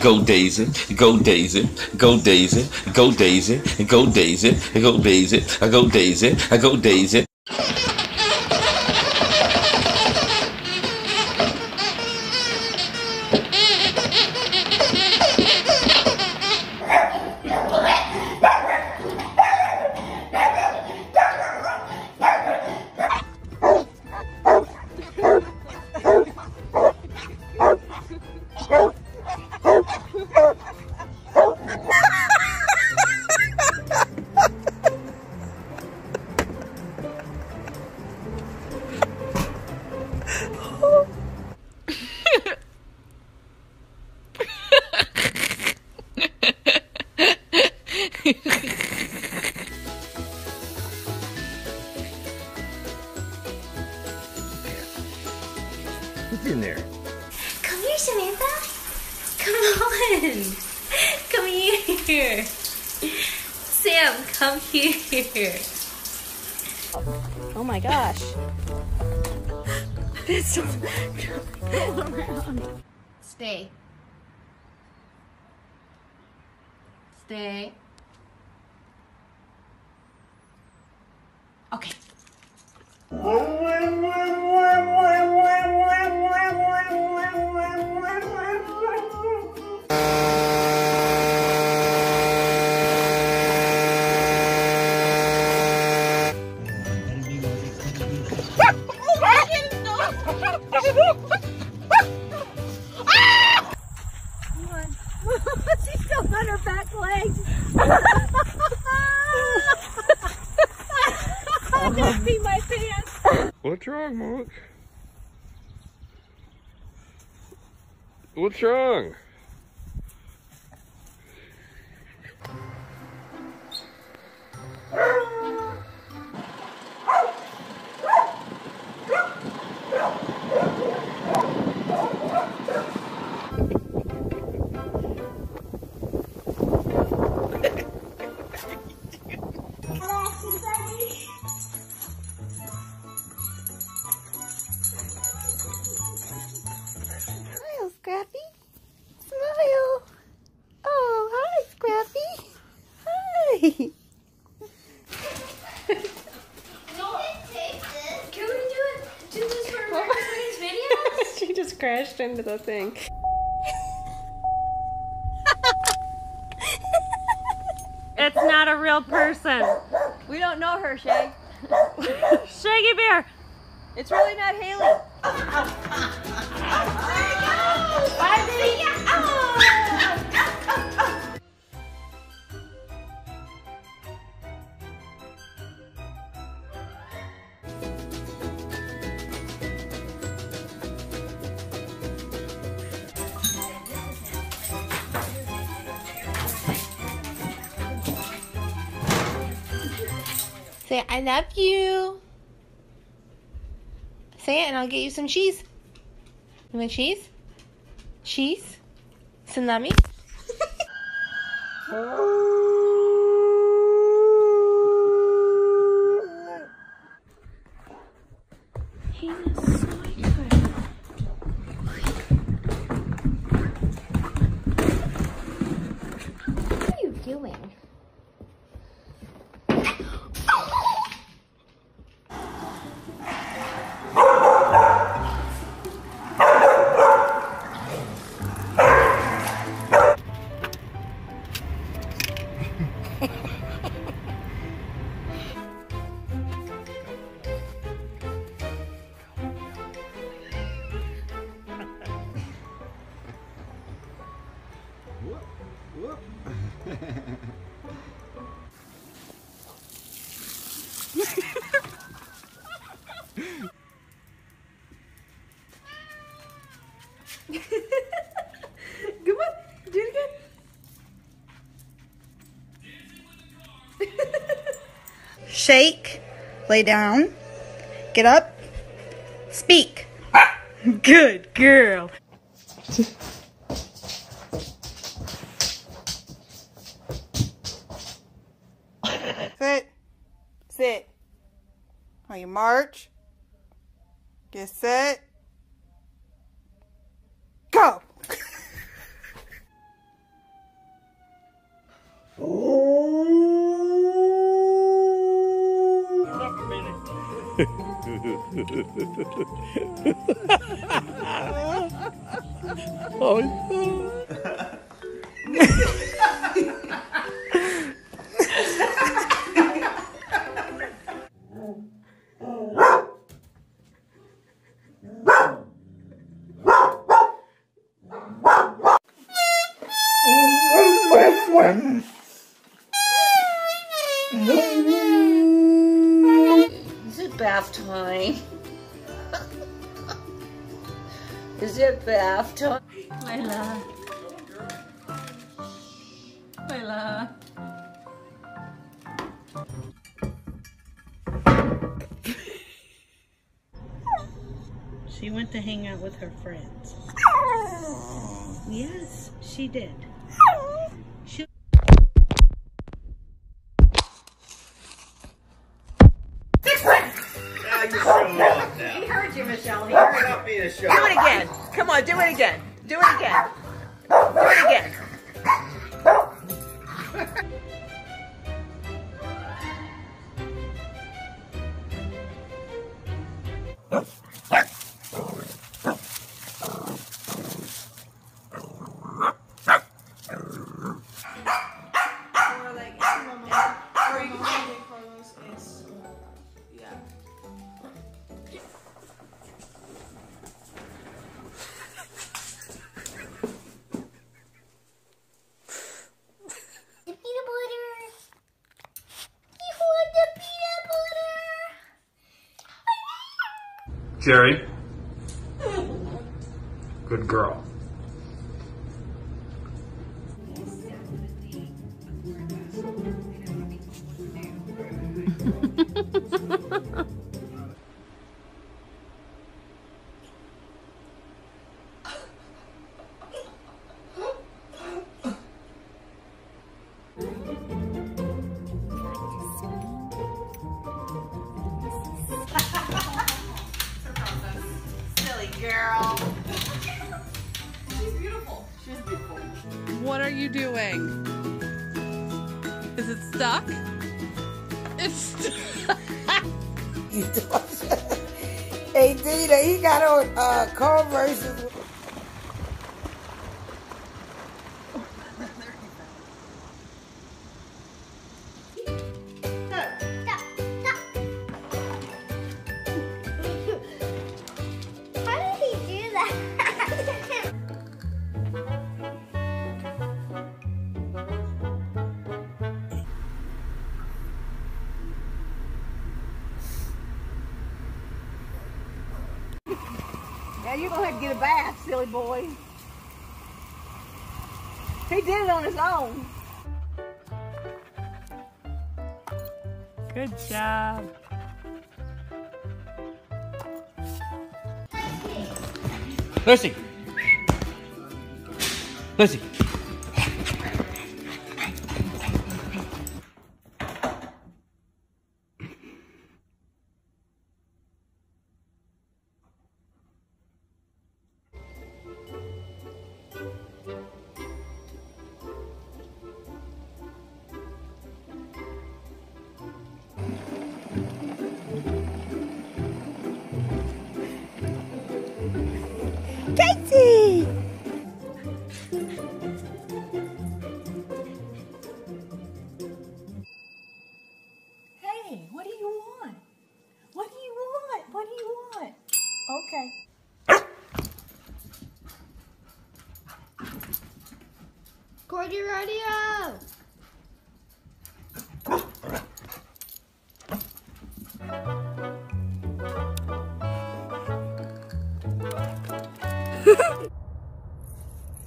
Go Daisy, go Daisy, go Daisy, go Daisy, go Daisy, go Daisy, go Daisy, I go Daisy, I go Daisy. Come here. Oh my gosh. It's so all around. Stay. Stay. Okay. Back legs. I just see my pants. What's wrong, Monk? What's wrong? Scrappy. Smile. Oh, hi, Scrappy. Hi. Can we do it? Do this for America's videos? she just crashed into the thing. It's not a real person. We don't know her, Shay. Shaggy Bear. It's really not Haley. Say, I love you. Say it and I'll get you some cheese. You want cheese? Cheese? Salami? shake, lay down, get up, speak. Good girl. Sit. Sit. On you march. Get set. Go! Is it bath time? Is it bath time? Layla. Layla. She went to hang out with her friends. Yes, she did. He heard you, Michelle. He heard you. do it again. Come on, do it again. Do it again. Jerry. Good girl. You doing? Is it stuck? It's stuck. Hey, Dita, he got on uh, Converse. Now you're gonna have to get a bath, silly boy. He did it on his own. Good job. Lucy. Lucy. Okay. Cordy Radio.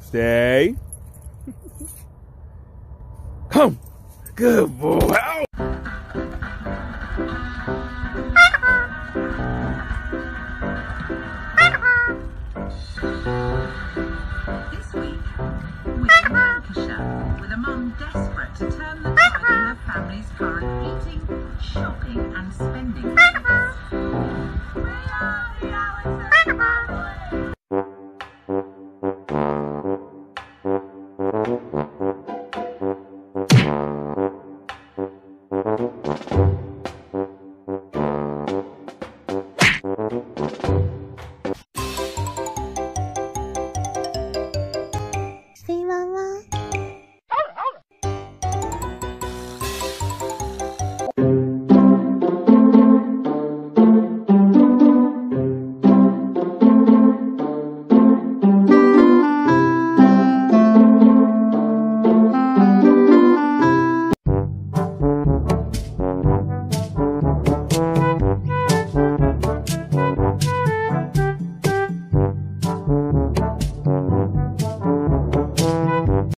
Stay. Come. Good boy.